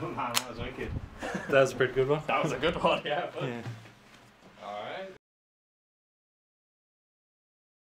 that was wicked. That was a pretty good one. That was a good one, yeah. Yeah.